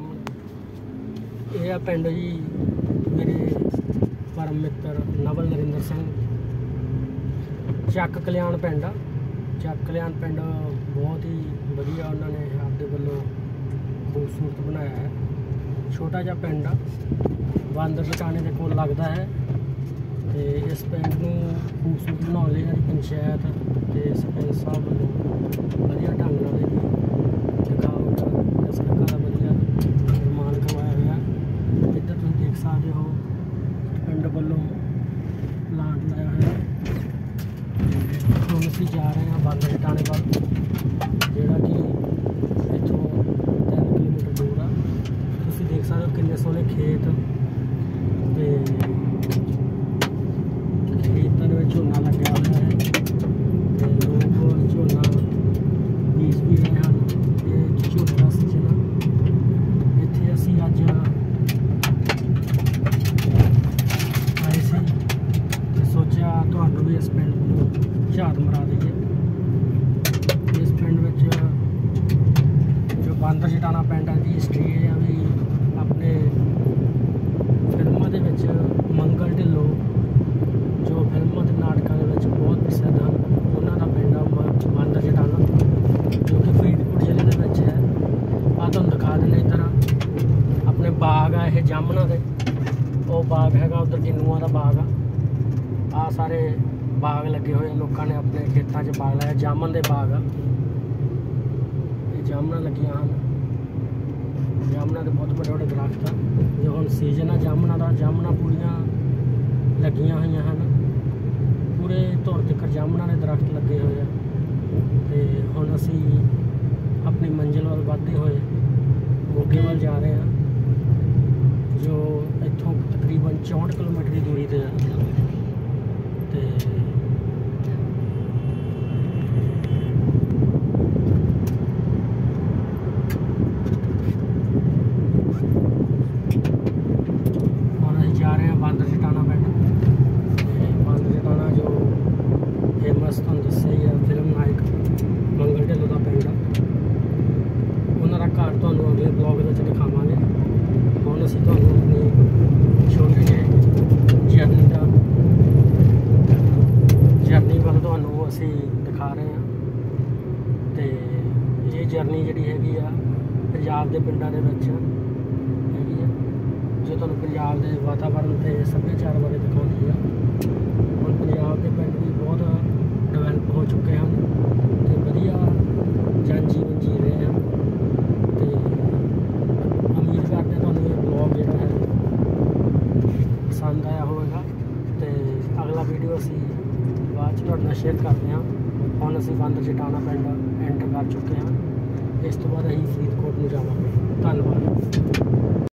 ਸਾਹਮਣੇ ਇਹ ਆ ਪਿੰਡ ਜੀ, ਮੇਰੇ ਪਰਮ ਮਿੱਤਰ ਨਵਲ ਨਰਿੰਦਰ ਸਿੰਘ। ਚੱਕ ਕਲਿਆਣ ਪਿੰਡ ਆ। ਚੱਕ ਕਲਿਆਣ ਪਿੰਡ ਬਹੁਤ ਹੀ ਵਧੀਆ ਉਹਨਾਂ ਨੇ ਆਪਦੇ ਵੱਲੋਂ ਖੂਬਸੂਰਤ ਬਣਾਇਆ ਹੈ। ਛੋਟਾ ਜਿਹਾ ਪਿੰਡ ਆ। ਬਾਂਦਰ ਟਿਕਾਣੇ ਦੇ ਕੋਲ ਲੱਗਦਾ ਹੈ। ਤੇ ਇਸ ਪਿੰਡ ਨੂੰ ਖੂਬਸੂਰਤ ਬਣਾਉਣ ਲਈ ਸਾਡੀ ਪੰਚਾਇਤ ਤੇ ਸਰਪੰਚ ਸਾਹਿਬ ਵੱਲੋਂ ਵਧੀਆ ਢੰਗ ਨਾਲ ਇਹਦੀ ਜਗਾਵਟ ਤੇ ਸੜਕਾਂ ਦਾ ਵਧੀਆ ਨਿਰਮਾਣ ਕਰਵਾਇਆ ਹੋਇਆ ਇੱਧਰ ਤੁਸੀਂ ਦੇਖ ਸਕਦੇ ਹੋ ਪਿੰਡ ਵੱਲੋਂ ਪਲਾਂਟ ਲਾਇਆ ਹੋਇਆ ਤੇ ਹੁਣ ਅਸੀਂ ਜਾ ਰਹੇ ਹਾਂ ਬਾਂਦਰ ਟਿਕਾਣੇ ਵੱਲ ਜਿਹੜਾ ਕਿ ਇੱਥੋਂ 3 ਕਿਲੋਮੀਟਰ ਦੂਰ ਆ ਤੁਸੀਂ ਦੇਖ ਸਕਦੇ ਹੋ ਕਿੰਨੇ ਸੋਹਣੇ ਖੇਤ ਤੇ ਖੇਤਾਂ ਦੇ ਵਿੱਚ ਝੋਨਾ ਲੱਗਿਆ ਹੋਇਆ ਹੈ ਤੇ ਲੋਕ ਝੋਨਾ ਬੀਜ ਵੀ ਰਹੇ ਹਨ ਇਹ ਝੋਨੇ ਦਾ ਸੀਜ਼ਨ ਆ ਇੱਥੇ ਅਸੀਂ ਅੱਜ ਆਏ ਸੀ ਤੇ ਸੋਚਿਆ ਤੁਹਾਨੂੰ ਵੀ ਇਸ ਪਿੰਡ ਨੂੰ ਝਾਤ ਮਰਾ ਦਈਏ ਇਸ ਪਿੰਡ ਵਿੱਚ ਜੋ ਬਾਂਦਰ ਦੀ ਹਿਸਟਰੀ ਇਹ ਆ ਵੀ ਆਪਣੇ ਫਿਲਮਾਂ ਦੇ ਵਿੱਚ ਮੰਗਲ ਢਿੱਲੋਂ, ਜੋ ਫਿਲਮਾਂ ਤੇ ਨਾਟਕਾਂ ਦੇ ਵਿੱਚ ਬਹੁਤ ਪ੍ਰਸਿੱਧ ਹਨ, ਉਹਨਾਂ ਦਾ ਪਿੰਡ ਆ ਮ- ਬਾਂਦਰ ਜਟਾਣਾ, ਜੋ ਕਿ ਫਰੀਦਕੋਟ ਜ਼ਿਲ੍ਹੇ ਦੇ ਵਿੱਚ ਹੈ। ਆ ਤੁਹਾਨੂੰ ਦਿਖਾ ਦਿੰਦੇ ਇੱਧਰ ਆਪਣੇ ਬਾਗ ਆ ਇਹ ਜਾਮਣਾ ਦੇ। ਉਹ ਬਾਗ ਹੈਗਾ ਉਧਰ ਕਿੰਨੂਆਂ ਦਾ ਬਾਗ ਆ। ਆ ਸਾਰੇ ਬਾਗ ਲੱਗੇ ਹੋਏ ਲੋਕਾਂ ਨੇ ਆਪਣੇ ਖੇਤਾਂ 'ਚ ਬਾਗ ਲਾਇਆ ਜਾਮਨ ਦੇ ਬਾਗ ਆ। ਇਹ ਜਾਮਣਾ ਲੱਗੀਆਂ ਹਨ। ਜਾਮਣਾ ਦੇ ਬਹੁਤ ਵੱਡੇ ਵੱਡੇ ਦਰਖਤ ਆ। ਜੋ ਹੁਣ ਸੀਜ਼ਨ ਆ, ਜਾਮਣਾ ਦਾ, ਜਾਮਣਾ ਪੂਰੀਆਂ ਲੱਗੀਆਂ ਹੋਈਆਂ ਹਨ। ਪੂਰੇ ਧੁਰ ਤੱਕ ਜਾਮਣਾ ਦੇ ਦਰਖਤ ਲੱਗੇ ਹੋਏ ਆ। ਤੇ ਹੁਣ ਅਸੀਂ ਆਪਣੀ ਮੰਜ਼ਿਲ ਵੱਲ ਵਧਦੇ ਹੋਏ ਮੋਗੇ ਵੱਲ ਜਾ ਰਹੇ ਹਾਂ ਜੋ ਇੱਥੋਂ ਤਕਰੀਬਨ 64 ਕਿਲੋਮੀਟਰ ਦੀ ਦੂਰੀ ਤੇ ਹੈ ਤੇ ਹੁਣ ਅਸੀਂ ਜਾ ਰਹੇ ਹਾਂ ਬਾਂਦਰ ਜਟਾਣਾ ਪਿੰਡ ਤੇ ਬਾਂਦਰ ਜਟਾਣਾ ਜੋ ਫੇਮਸ ਤੁਹਾਨੂੰ ਦੱਸਿਆ ਹੀ ਹੈ ਫਿਲਮ ਨਾਇਕ ਮੰਗਲ ਢਿੱਲੋਂ ਦਾ ਪਿੰਡ ਆ ਉਹਨਾਂ ਦਾ ਘਰ ਤੁਹਾਨੂੰ ਅਗਲੇ ਬਲੌਗ ਵਿੱਚ ਦਿਖਾਵਾਂਗੇ ਹੁਣ ਅਸੀਂ ਤੁਹਾਨੂੰ ਆਪਣੀ ਛੋਟੀ ਜਿਹੀ ਜਰਨੀ ਦਾ ਜਰਨੀ ਵੱਲ ਤੁਹਾਨੂੰ ਅਸੀਂ ਦਿਖਾ ਰਹੇ ਹਾਂ ਤੇ ਇਹ ਜਰਨੀ ਜਿਹੜੀ ਹੈਗੀ ਆ ਪੰਜਾਬ ਦੇ ਪਿੰਡਾਂ ਦੇ ਵਿੱਚ ਹੈਗੀ ਆ। ਜੋ ਤੁਹਾਨੂੰ ਪੰਜਾਬ ਦੇ ਵਾਤਾਵਰਣ ਤੇ ਸੱਭਿਆਚਾਰ ਬਾਰੇ ਦਿਖਾਉਂਦੀ ਆ। ਹੁਣ ਪੰਜਾਬ ਦੇ ਪਿੰਡ ਵੀ ਬਹੁਤ ਡਿਵੈਲਪ ਹੋ ਚੁੱਕੇ ਹਨ ਤੇ ਵਧੀਆ ਜਨ ਜੀਵਨ ਜੀ ਰਹੇ ਹਨ ਤੇ ਉਮੀਦ ਕਰਦੇ ਹਾਂ ਤੁਹਾਨੂੰ ਇਹ ਬਲੌਗ ਜਿਹੜਾ ਹੈ ਪਸੰਦ ਆਇਆ ਹੋਵੇਗਾ। ਤੇ ਅਗਲਾ ਵੀਡੀਓ ਅਸੀਂ ਬਾਅਦ ਚ ਤੁਹਾਡੇ ਨਾਲ ਸ਼ੇਅਰ ਕਰਦੇ ਹਾਂ। ਹੁਣ ਅਸੀਂ ਬੰਦਰ ਜਟਾਣਾ ਪਿੰਡ ਐਂਟਰ ਕਰ ਚੁੱਕੇ ਹਾਂ। ਇਸ ਤੋਂ ਬਾਅਦ ਅਸੀਂ ਫਰੀਦਕੋਟ ਨੂੰ ਜਾਵਾਂਗੇ। ਧੰਨਵਾਦ।